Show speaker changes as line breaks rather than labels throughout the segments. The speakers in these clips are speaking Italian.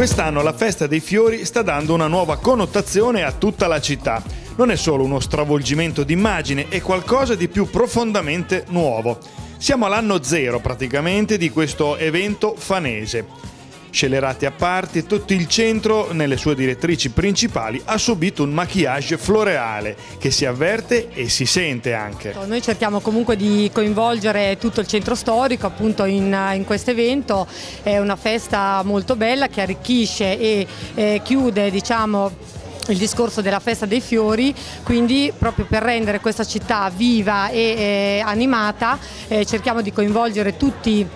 Quest'anno la festa dei fiori sta dando una nuova connotazione a tutta la città. Non è solo uno stravolgimento d'immagine, è qualcosa di più profondamente nuovo. Siamo all'anno zero praticamente di questo evento fanese. Scelerati a parte, tutto il centro, nelle sue direttrici principali, ha subito un maquillage floreale che si avverte e si sente anche.
Noi cerchiamo comunque di coinvolgere tutto il centro storico appunto in, in questo evento, è una festa molto bella che arricchisce e eh, chiude diciamo il discorso della festa dei fiori, quindi proprio per rendere questa città viva e eh, animata eh, cerchiamo di coinvolgere tutti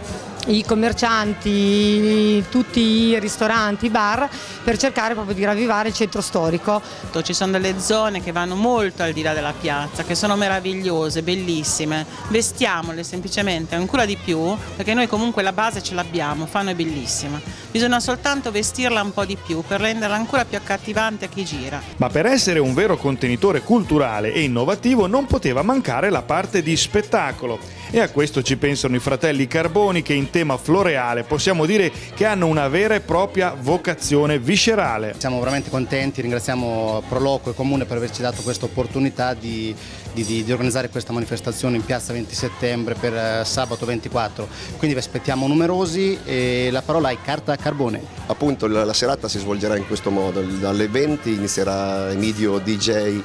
i commercianti, tutti i ristoranti, i bar per cercare proprio di ravvivare il centro storico.
Ci sono delle zone che vanno molto al di là della piazza, che sono meravigliose, bellissime, vestiamole semplicemente ancora di più perché noi comunque la base ce l'abbiamo, fanno è bellissima, bisogna soltanto vestirla un po' di più per renderla ancora più accattivante a chi gira.
Ma per essere un vero contenitore culturale e innovativo non poteva mancare la parte di spettacolo e a questo ci pensano i fratelli Carboni che in tema floreale possiamo dire che hanno una vera e propria vocazione viscerale.
Siamo veramente contenti, ringraziamo Proloco e Comune per averci dato questa opportunità di, di, di, organizzare questa manifestazione in piazza 20 settembre per uh, sabato 24, quindi vi aspettiamo numerosi e la parola è carta carbone.
Appunto la, la serata si svolgerà in questo modo, dalle 20 inizierà Emidio DJ,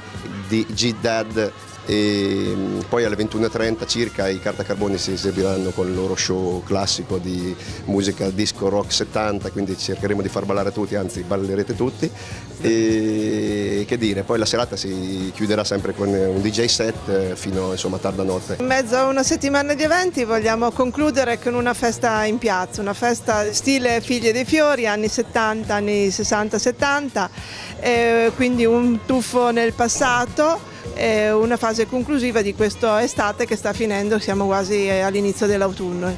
G-Dad e mm, poi alle 21.30 circa i Carta Carboni si esibiranno con il loro show classico di musica disco rock 70, quindi cercheremo di far ballare tutti, anzi ballerete tutti. E che dire, poi la serata si chiuderà sempre con un DJ set fino insomma tarda notte.
In mezzo a una settimana di eventi vogliamo concludere con una festa in piazza, una festa stile Figlie dei Fiori, anni 70, anni 60-70, eh, quindi un tuffo nel passato eh, una fase conclusiva di questa estate che sta finendo, siamo quasi eh, all'inizio dell'autunno.